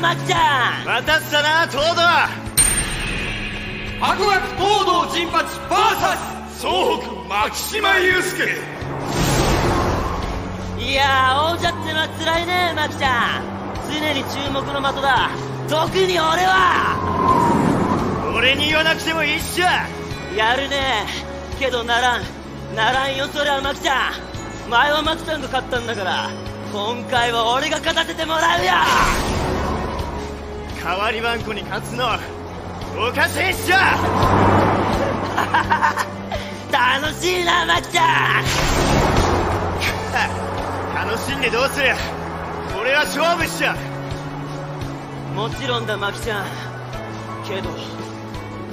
なマキちゃん。待たせたな東堂。白枠東堂陣八 VS 総北牧島祐介。いやー王者ってのは辛いねマキちゃん。常に注目の的だ。特に俺は。俺に言わなくてもいいっしょ。やるね。けどならん。ならんよそりゃマキちゃん。前はマキちゃんが勝ったんだから今回は俺が勝たせてもらうよ代わり番号に勝つのはおかしいっしょ! 楽しいなマキちゃん楽しんでどうする?俺は勝負っしょ!もちろんだマキちゃん。けど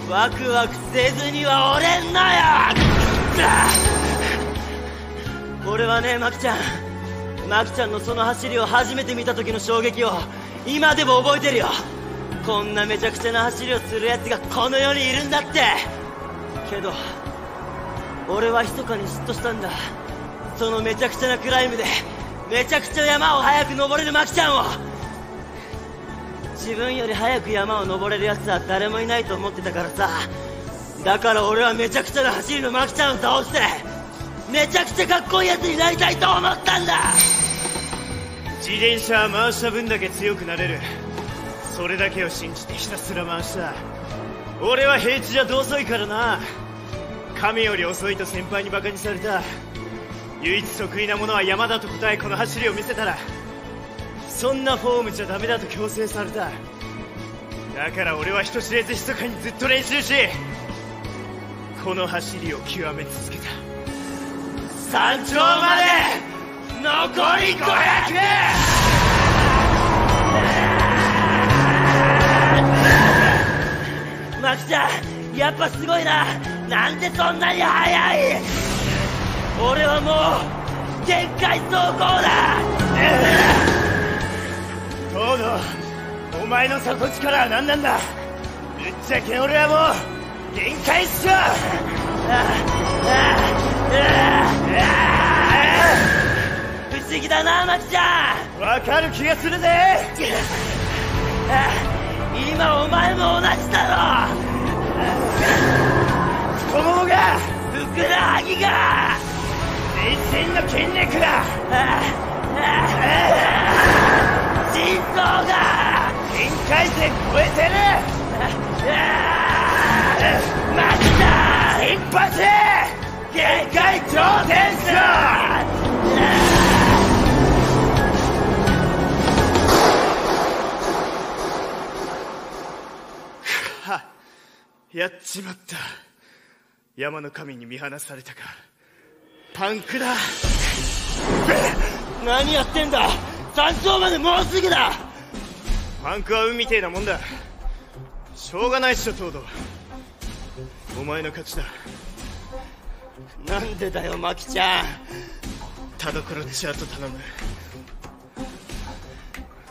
ワクワクせずには折れんなよ! 俺はねマキちゃん。マキちゃんのその走りを初めて見た時の衝撃を今でも覚えてるよ。こんなめちゃくちゃな走りをする奴がこの世にいるんだって。けど俺は密かに嫉妬したんだ。そのめちゃくちゃなクライムでめちゃくちゃ山を早く登れるマキちゃんを。自分より早く山を登れる奴は誰もいないと思ってたからさ。だから俺はめちゃくちゃな走りのマキちゃんを倒してめちゃくちゃかっこいい奴になりたいと思ったんだ。自転車は回した分だけ強くなれる。それだけを信じてひたすら回した。俺は平地じゃど遅いからな。神より遅いと先輩にバカにされた。唯一得意なものは山だと答えこの走りを見せたら。そんなフォームじゃダメだと強制された。だから俺は人知れず密かにずっと練習しこの走りを極め続けた。山頂まで残り 500! やっぱすごいな。なんでそんなに速い。俺はもう限界走行だ。東堂お前の底力は何なんだ。ぶっちゃけ俺はもう限界っしょ不思議だなマキちゃん。わかる気がするぜ。今お前も太ももがふくらはぎが全身の筋肉が心臓が限界線超えてる。マキちゃん一発限界挑戦者はやっちまった。山の神に見放されたか。パンクだ。何やってんだ。山頂までもうすぐだ。パンクは運みてえなもんだ。しょうがないっしょ東堂。お前の勝ちだ。なんでだよマキちゃん。田所チャート頼む。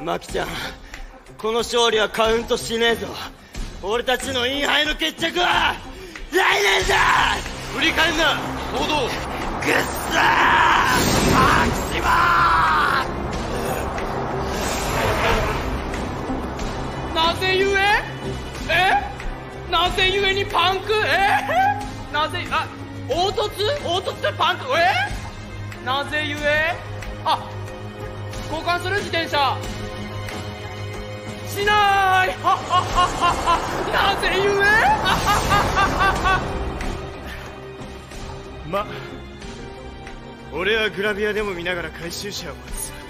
マキちゃんこの勝利はカウントしねえぞ。俺たちのインハイの決着は来年だ振り返んな東堂くっさー？マキシマなぜゆえ？え？なぜゆえ？にパンクえ？なぜあ凹凸凹凸でパンクえ？なぜゆえ？あ交換する自転車。しない。はっはははなぜゆえ？ま俺はグラビアでも見ながら回収車を待つ。